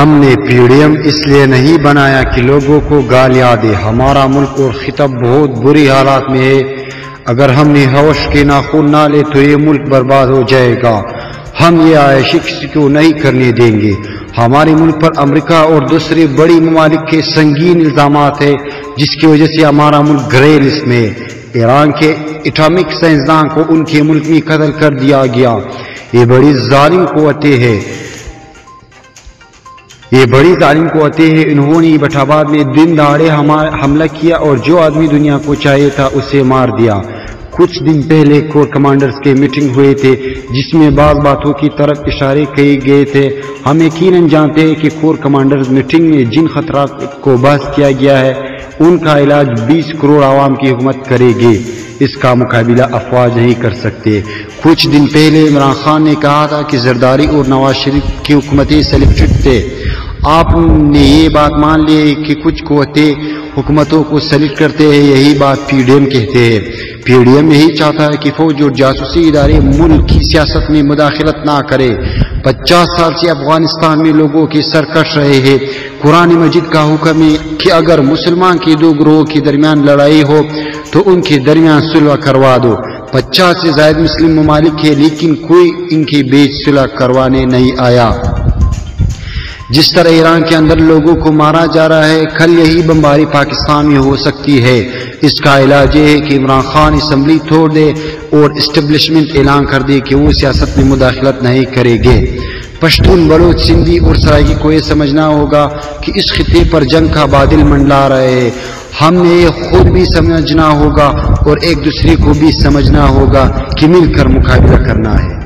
हमने पीडीएम इसलिए नहीं बनाया कि लोगों को गालियाँ दे हमारा मुल्क और खिताब बहुत बुरी हालात में है। अगर हमने हवश के नाखून ना ले तो ये मुल्क बर्बाद हो जाएगा। हम ये आयशी को नहीं करने देंगे। हमारे मुल्क पर अमेरिका और दूसरे बड़ी ममालिक के संगीन इल्ज़ाम है, जिसकी वजह से हमारा मुल्क ग्रे लिस्ट में ईरान के इटामिक साइंसदान को उनके मुल्क में कत्ल कर दिया गया। ये बड़ी जालिम कुतें हैं। ये बड़ी तालीम को आते हैं, इन्होंने बटाबाद में दिन दहाड़े हमला किया और जो आदमी दुनिया को चाहिए था उसे मार दिया। कुछ दिन पहले कोर कमांडर्स के मीटिंग हुए थे, जिसमें बाज बातों की तरफ़ इशारे किए गए थे। हम यकीन जानते हैं कि कोर कमांडर्स मीटिंग में जिन खतरा को बहस किया गया है, उनका इलाज 20 करोड़ आवाम की हुकूमत करेगी। इसका मुकाबला अफवाज नहीं कर सकते। कुछ दिन पहले इमरान खान ने कहा था कि जरदारी और नवाज़ शरीफ की हुकूमतें सेलेक्टेड थे। आपने ये बात मान ली कि कुछ कुतें हुकूमतों को सलीट करते हैं, यही बात पीडीएम कहते हैं। पीडीएम यही चाहता है कि फौज और जासूसी इदारे मुल्क की सियासत में मुदाखलत ना करे। पचास साल से अफ़गानिस्तान में लोगों के सर कट रहे हैं। कुरान मजिद का हुक्म है कि अगर मुसलमान के दो ग्रोह के दरमियान लड़ाई हो तो उनके दरमियान सुलह करवा दो। पचास से ज़्यादा मुस्लिम ममालिक है, लेकिन कोई इनके बीच सुलह करवाने नहीं आया। जिस तरह ईरान के अंदर लोगों को मारा जा रहा है, कल यही बमबारी पाकिस्तान में हो सकती है। इसका इलाज ये है कि इमरान खान इसम्बली तोड़ दे और इस्टेब्लिशमेंट ऐलान कर दे कि वो सियासत में मुदाखलत नहीं करेंगे। पश्तून बलोच, सिंधी और सराइकी को यह समझना होगा कि इस खत्े पर जंग का बादल मंडला रहे हैं। हमने ये खुद भी समझना होगा और एक दूसरे को भी समझना होगा कि मिलकर मुकाबला करना है।